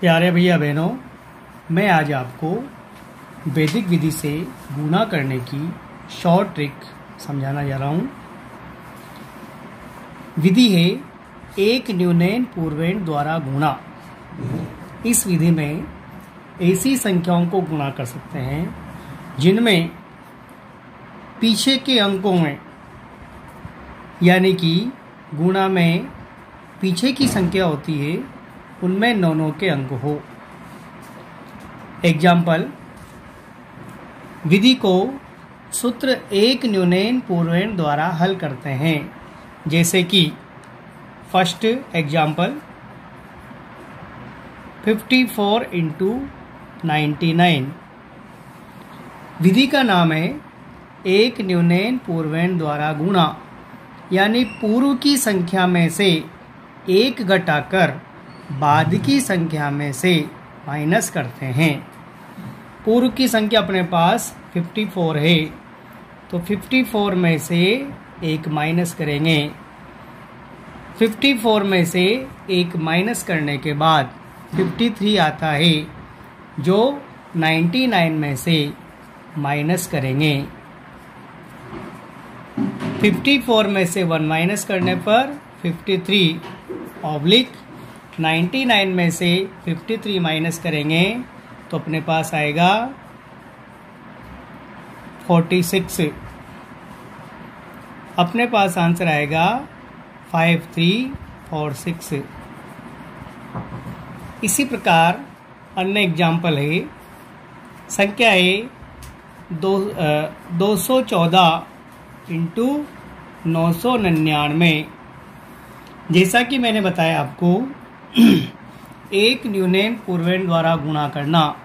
प्यारे भैया बहनों, मैं आज आपको वैदिक विधि से गुना करने की शॉर्ट ट्रिक समझाना जा रहा हूँ। विधि है एक न्यूनयन पूर्वेण द्वारा गुणा। इस विधि में ऐसी संख्याओं को गुणा कर सकते हैं, जिनमें पीछे के अंकों में, यानी कि गुणा में पीछे की संख्या होती है उनमें नौ नौ के अंक हो। एग्ज़ाम्पल विधि को सूत्र एक न्यूनयन पूर्वेण द्वारा हल करते हैं। जैसे कि first example 54 four into ninety विधि का नाम है एक न्यूनयन पूर्वेण द्वारा गुणा। यानी पूर्व की संख्या में से एक घटाकर बाद की संख्या में से माइनस करते हैं। पूर्व की संख्या अपने पास 54 है। तो 54 में से एक माइनस करेंगे। 54 में से एक माइनस करने के बाद 53 आता है, जो 99 में से माइनस करेंगे। 54 में से वन माइनस करने पर 53 ऑब्लिक 99 में से 53 माइनस करेंगे तो अपने पास आएगा 46 अपने पास आंसर आएगा 5346 इसी प्रकार अन्य एग्ज़ाम्पल है, संख्या है दो दो सौ चौदह इंटू नौ सौ निन्यानवे। जैसा कि मैंने बताया आपको एक न्यूनयन पूर्वेण द्वारा गुणा करना,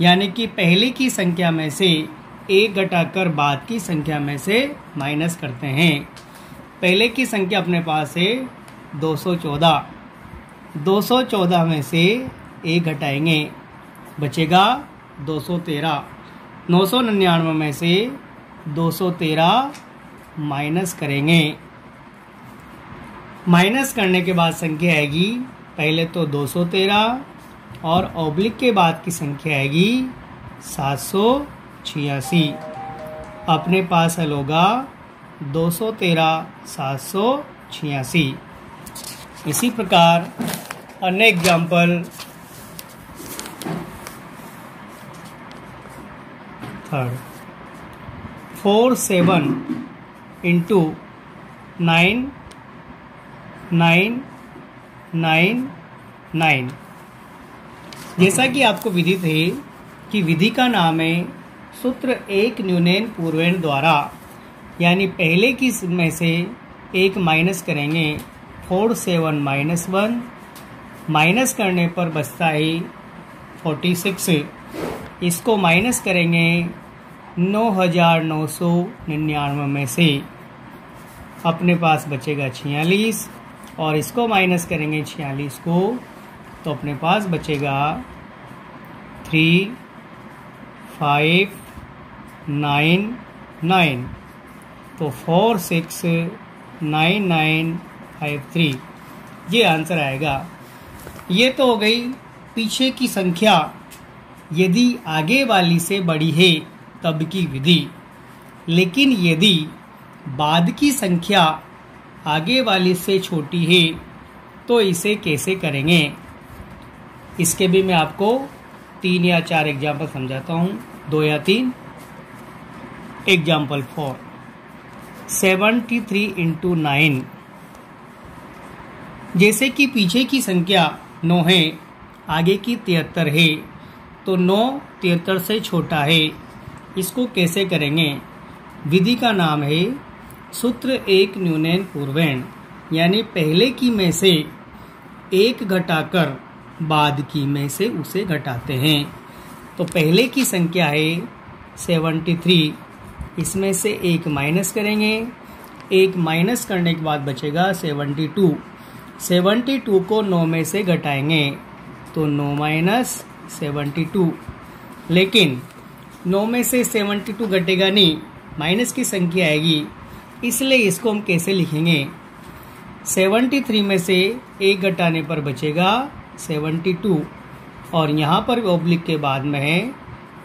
यानी कि पहले की संख्या में से एक घटाकर बाद की संख्या में से माइनस करते हैं। पहले की संख्या अपने पास है 214 214 में से एक घटाएँगे, बचेगा 213 999 में से 213 माइनस करेंगे। माइनस करने के बाद संख्या आएगी पहले तो 213 और ओब्लिक के बाद की संख्या आएगी सात सौ छियासी। अपने पास हल होगा दो सौ तेरह, सात सौ छियासी। इसी प्रकार, अन्य example third four seven into nine nine nine nine. जैसा कि आपको विदित है कि विधि का नाम है सूत्र एक न्यूनयन पूर्वेण द्वारा, यानी पहले की में से एक माइनस करेंगे, four seven minus one. Minus करने पर बचता है फोर्टी सिक्स। इसको माइनस करेंगे नौ हज़ार नौ सौ निन्यानवे में से। अपने पास बचेगा छियालीस। और इसको माइनस करेंगे छियालीस को तो अपने पास बचेगा थ्री फाइव नाइन नाइन तो four six nine nine five three ये आंसर आएगा। ये तो हो गई पीछे की संख्या। यदि आगे वाली से बड़ी है, तब की विधि। लेकिन यदि बाद की संख्या आगे वाली से छोटी है तो इसे कैसे करेंगे? इसके भी मैं आपको तीन या चार एग्ज़ाम्पल समझाता हूँ। दो या तीन। Example four seventy three into nine जैसे कि पीछे की संख्या नौ है, आगे की तिहत्तर है तो नौ तिहत्तर से छोटा है। इसको कैसे करेंगे? विधि का नाम है सूत्र एक न्यूनयन पूर्वेण, यानी पहले की में से एक घटाकर बाद की में से उसे घटाते हैं। तो पहले की संख्या है सेवेंटी थ्री। इसमें से एक माइनस करेंगे। एक माइनस करने के बाद बचेगा सेवेंटी टू। सेवेंटी टू को नौ में से घटाएँगे तो नौ माइनस सेवेंटी टू। लेकिन नौ में से सेवेंटी टू घटेगा नहीं, माइनस की संख्या आएगी। इसलिए इसको हम कैसे लिखेंगे? 73 में से एक घटाने पर बचेगा 72 और यहाँ पर ओब्लिक के बाद में है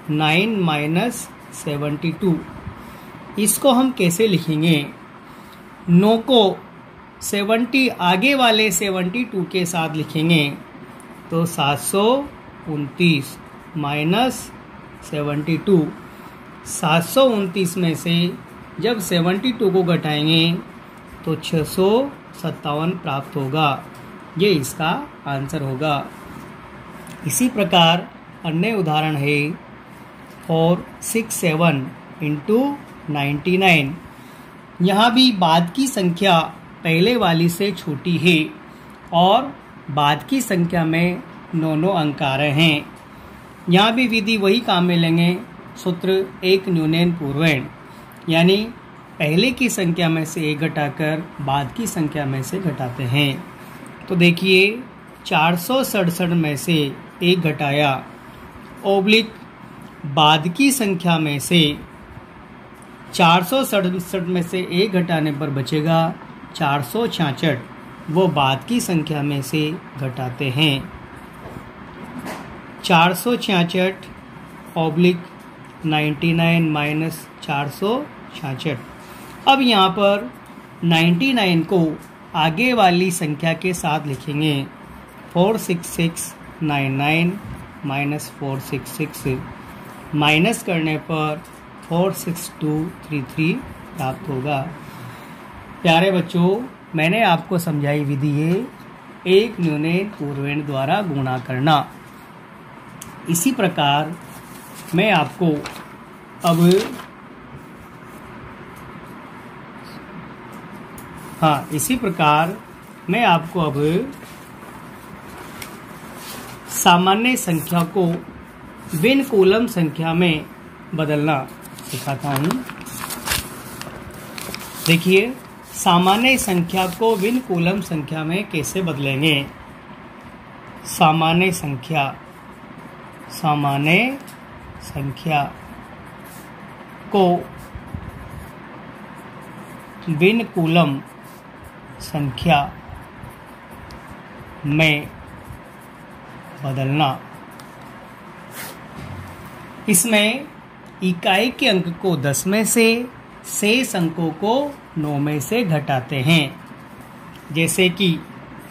नाइन माइनस सेवेंटी टू। इसको हम कैसे लिखेंगे? नो को सेवेंटी आगे वाले सेवेंटी टू के साथ लिखेंगे तो सात सौ उनतीस माइनस सेवेंटी टू। सात सौ उनतीस में से जब सेवेंटी टू को घटाएँगे तो छः सौ सत्तावन प्राप्त होगा। ये इसका आंसर होगा। इसी प्रकार अन्य उदाहरण है four six seven into ninety nine. यहाँ भी बाद की संख्या पहले वाली से छोटी है और बाद की संख्या में नौ नौ अंक आ रहे हैं। यहाँ भी विधि वही काम में लेंगे, सूत्र एक न्यूनैन पूर्वेण। यानी पहले की संख्या में से एक घटाकर बाद की संख्या में से घटाते हैं। तो देखिए, चार सौ सड़सठ में से एक घटाया, ओब्लिक बाद की संख्या में से चार सौ सड़सठ में से एक घटाने पर बचेगा, चार सौ वो बाद की संख्या में से घटाते हैं। चार सौ छाछठ ऑब्लिक नाइन्टी नाइन माइनस चार सौ छाछठ। अब यहाँ पर नाइन्टी नाइन को आगे वाली संख्या के साथ लिखेंगे। Four six six nine nine minus four six six. Minus करने पर four six two three three प्राप्त होगा। प्यारे बच्चों, मैंने आपको समझाई विधि है एक न्यूनेन पूर्वेण द्वारा गुणा करना। इसी प्रकार मैं आपको अब हाँ इसी प्रकार मैं आपको अब सामान्य संख्या को बिन कूलम संख्या में बदलना सिखाता हूँ। देखिए, सामान्य संख्या को विन कूलम संख्या में कैसे बदलेंगे? सामान्य संख्या, सामान्य संख्या को बिन कूलम संख्या में बदलना। इसमें इकाई के अंक को दस में से शेष अंकों को नौ में से घटाते हैं। जैसे कि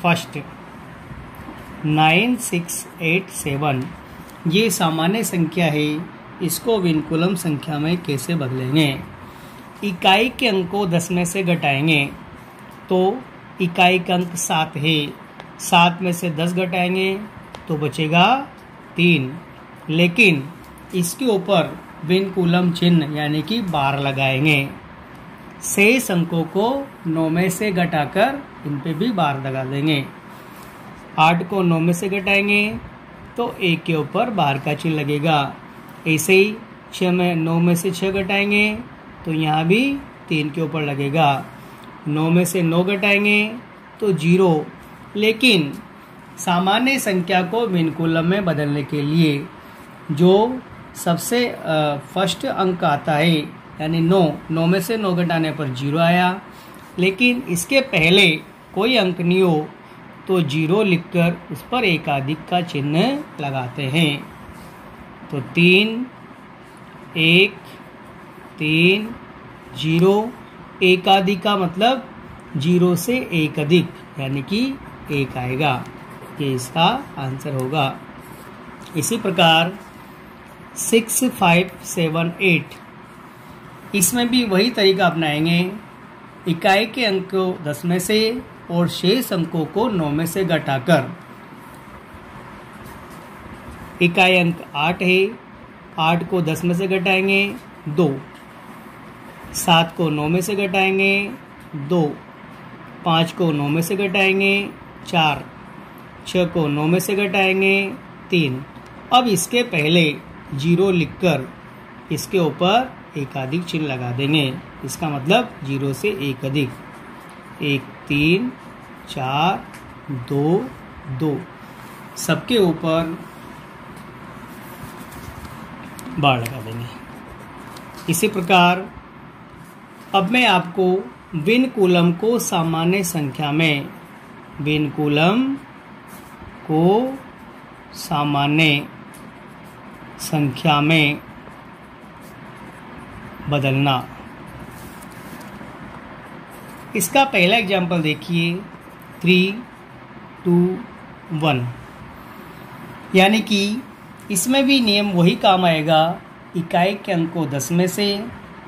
first nine, six, eight, seven ये सामान्य संख्या है, इसको विनकुलम संख्या में कैसे बदलेंगे? इकाई के अंक को दस में से घटाएँगे तो इकाई का अंक सात है। सात में से दस घटाएँगे तो बचेगा तीन। लेकिन इसके ऊपर विनकुलम चिन्ह यानी कि बार लगाएँगे। शेष अंकों को नौ में से घटाकर इन पे भी बार लगा देंगे। आठ को नौ में से घटाएँगे तो एक के ऊपर बार का चिन्ह लगेगा। ऐसे ही छः में, नौ में से छः घटाएँगे तो यहाँ भी तीन के ऊपर लगेगा। नौ में से नौ घटाएँगे तो ज़ीरो। लेकिन सामान्य संख्या को विनकुलम में बदलने के लिए जो सबसे फ़र्स्ट अंक आता है, यानी नौ नौ में से नौ घटाने पर ज़ीरो आया। लेकिन इसके पहले कोई अंक नहीं हो तो ज़ीरो लिखकर उस पर एकाधिक का चिन्ह लगाते हैं। तो तीन, एक, तीन, ज़ीरो, एकाधिक का मतलब ज़ीरो से एक अधिक यानी कि एक आएगा। ये इसका आंसर होगा। इसी प्रकार सिक्स, फाइव, सेवन, एट, इसमें भी वही तरीका अपनाएँगे। इकाई के अंक को दस में से और शेष अंकों को नौ में से घटाकर। इकाई अंक आठ है। आठ को दस में से घटाएँगे, दो। सात को नौ में से घटाएँगे, दो। पाँच को नौ में से घटाएँगे, चार। छः को नौ में से घटाएँगे, तीन। अब इसके पहले ज़ीरो लिखकर इसके ऊपर एक अधिक चिन्ह लगा देंगे। इसका मतलब ज़ीरो से एक अधिक। एक, तीन, चार, दो दो। सबके ऊपर बाढ़ लगा देंगे। इसी प्रकार, अब मैं आपको विन कूलम को सामान्य संख्या में विन कूलम को सामान्य संख्या में बदलना। इसका पहला एग्ज़ाम्पल देखिए। थ्री टू वन यानी कि इसमें भी नियम वही काम आएगा। इकाई के अंक को दस में से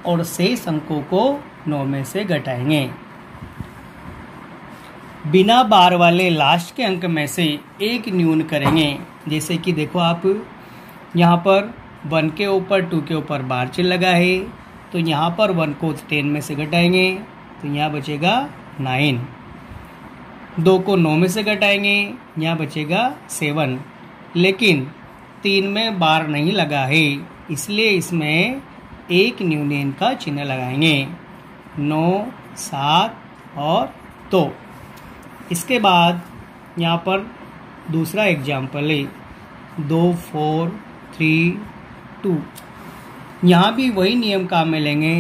और शेष अंकों को नौ में से घटाएँगे। बिना बार वाले लास्ट के अंक में से एक न्यून करेंगे। जैसे कि देखो आप, यहाँ पर वन के ऊपर टू के ऊपर बार चिल लगा है। तो यहाँ पर वन को टेन में से घटाएँगे। तो यहाँ बचेगा नाइन दो को नौ में से घटाएँगे, यहाँ बचेगा सेवन लेकिन तीन में बार नहीं लगा है, इसलिए इसमें एक न्यूनियन का चिन्ह लगाएँगे। नौ, सात और दो. इसके बाद यहाँ पर दूसरा एग्ज़ाम्पल है दो फोर थ्री टू यहाँ भी वही नियम काम में लेंगे।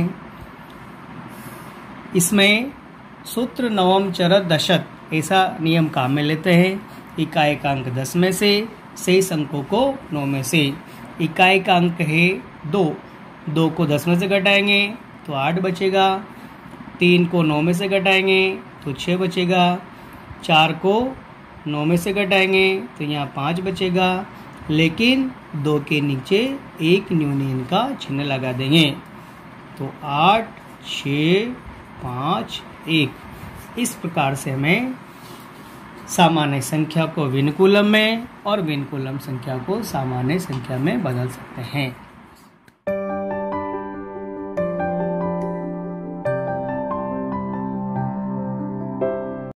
इसमें सूत्र नवम चरत दशक ऐसा नियम काम में लेते हैं। इकाई का अंक दस में से शेष अंकों को नौ में से। इकाई का अंक है दो। दो को दस में से घटाएँगे तो आठ बचेगा। तीन को नौ में से घटाएँगे तो छः बचेगा। चार को नौ में से घटाएँगे तो यहाँ पाँच बचेगा। लेकिन दो के नीचे एक न्यूनियन का चिन्ह लगा देंगे। तो आठ छ पाँच, एक। इस प्रकार से हमें सामान्य संख्या को विनकुलम में और विनकुलम संख्या को सामान्य संख्या में बदल सकते हैं।